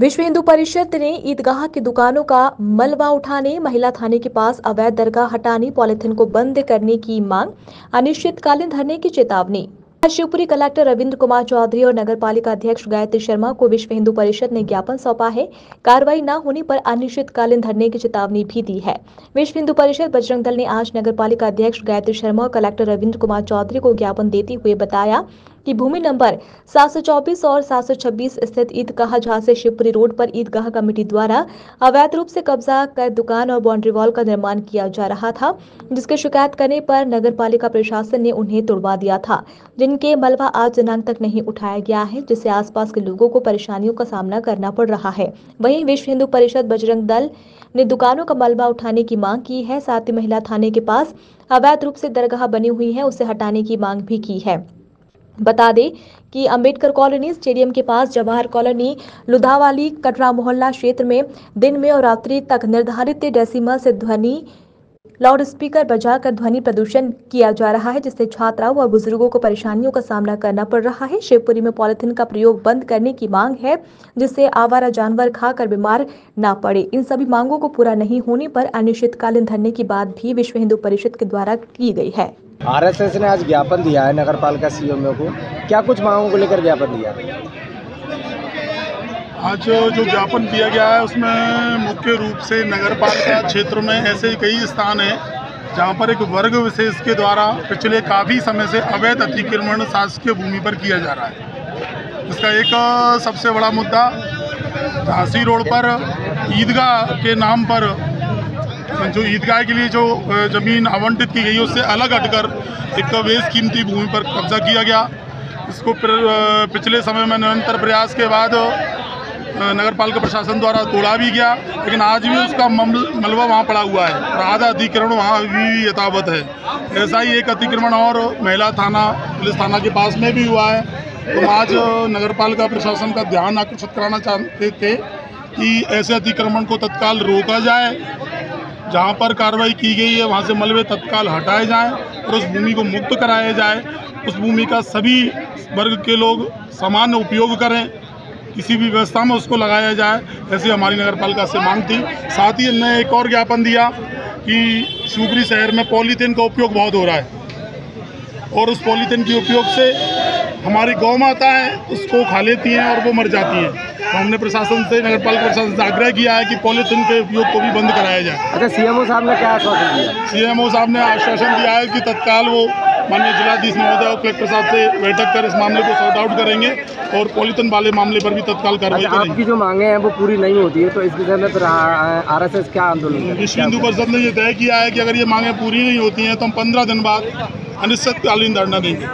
विश्व हिंदू परिषद ने ईदगाह की दुकानों का मलबा उठाने, महिला थाने के पास अवैध दरगाह हटाने, पॉलिथिन को बंद करने की मांग, अनिश्चितकालीन धरने की चेतावनी। शिवपुरी कलेक्टर रविंद्र कुमार चौधरी और नगर पालिका अध्यक्ष गायत्री शर्मा को विश्व हिंदू परिषद ने ज्ञापन सौंपा है। कार्रवाई न होने पर अनिश्चितकालीन धरने की चेतावनी भी दी है। विश्व हिंदू परिषद बजरंग दल ने आज नगर पालिका अध्यक्ष गायत्री शर्मा और कलेक्टर रविंद्र कुमार चौधरी को ज्ञापन देते हुए बताया कि भूमि नंबर 724 और 726 स्थित ईदगाह, जहाँ से शिवपुरी रोड पर ईदगाह कमेटी द्वारा अवैध रूप से कब्जा कर दुकान और बाउंड्री वॉल का निर्माण किया जा रहा था, जिसके शिकायत करने पर नगर पालिका प्रशासन ने उन्हें तोड़वा दिया था। जिनके मलबा आज दिनांक तक नहीं उठाया गया है, जिससे आसपास के लोगों को परेशानियों का सामना करना पड़ रहा है। वहीं विश्व हिंदू परिषद बजरंग दल ने दुकानों का मलबा उठाने की मांग की है, साथ ही महिला थाने के पास अवैध रूप से दरगाह बनी हुई है, उसे हटाने की मांग भी की है। बता दें कि अंबेडकर कॉलोनी स्टेडियम के पास जवाहर कॉलोनी, लुधावाली, कटरा मोहल्ला क्षेत्र में दिन में और रात्रि तक निर्धारित डेसिमल से ध्वनि लाउड स्पीकर बजाकर ध्वनि प्रदूषण किया जा रहा है, जिससे छात्राओं व बुज़ुर्गों को परेशानियों का सामना करना पड़ रहा है। शिवपुरी में पॉलिथीन का प्रयोग बंद करने की मांग है, जिससे आवारा जानवर खाकर बीमार ना पड़े। इन सभी मांगों को पूरा नहीं होने पर अनिश्चितकालीन धरने की बात भी विश्व हिंदू परिषद के द्वारा की गई है। आरएसएस ने आज ज्ञापन दिया है नगर पालिका सीएमओ को। क्या कुछ मांगों को लेकर ज्ञापन दिया? आज जो ज्ञापन दिया गया है, उसमें मुख्य रूप से नगर पालिका क्षेत्र में ऐसे कई स्थान हैं, जहाँ पर एक वर्ग विशेष के द्वारा पिछले काफ़ी समय से अवैध अतिक्रमण शासकीय भूमि पर किया जा रहा है। इसका एक सबसे बड़ा मुद्दा झांसी रोड पर, ईदगाह के नाम पर जो ईदगाह के लिए जो ज़मीन आवंटित की गई उससे अलग हटकर एक बेस कीमती भूमि पर कब्जा किया गया। इसको पिछले समय में निरंतर प्रयास के बाद नगर पालिका प्रशासन द्वारा तोड़ा भी गया, लेकिन आज भी उसका मलबा वहाँ पड़ा हुआ है और आधा अतिक्रमण वहाँ भी यथावत है। ऐसा ही एक अतिक्रमण और महिला थाना, पुलिस थाना के पास में भी हुआ है। तो आज नगर पालिका प्रशासन का ध्यान आकर्षित कराना चाहते थे कि ऐसे अतिक्रमण को तत्काल रोका जाए। जहाँ पर कार्रवाई की गई है, वहाँ से मलबे तत्काल हटाए जाएँ और उस भूमि को मुक्त कराया जाए। उस भूमि का सभी वर्ग के लोग सामान्य उपयोग करें। किसी भी व्यवस्था में उसको लगाया जाए, ऐसी हमारी नगर पालिका से मांग थी। साथ ही हमने एक और ज्ञापन दिया कि शिवपुरी शहर में पॉलीथीन का उपयोग बहुत हो रहा है। और उस पॉलीथीन के उपयोग से हमारी गौ माता है उसको खा लेती हैं और वो मर जाती हैं। तो हमने प्रशासन से नगर पालिका प्रशासन से आग्रह किया है कि पॉलीथिन के उपयोग को भी बंद कराया जाए। अच्छा सीएमओ साहब ने क्या आश्वासन दिया? सीएमओ साहब ने आश्वासन दिया है कि तत्काल वो माननीय जिलाधीश महोदय और कलेक्टर साहब से बैठक कर इस मामले को सॉर्ट आउट करेंगे और पॉलिथन वाले मामले पर भी तत्काल कार्रवाई अच्छा, करेंगे। आपकी जो मांगे हैं वो पूरी नहीं होती है तो इस विषय में फिर आर एस एस क्या आंदोलन विश्व हिंदू परिषद ने ये तय किया है कि अगर ये मांगे पूरी नहीं होती हैं तो हम पंद्रह दिन बाद अनिश्चितकालीन धरना देंगे।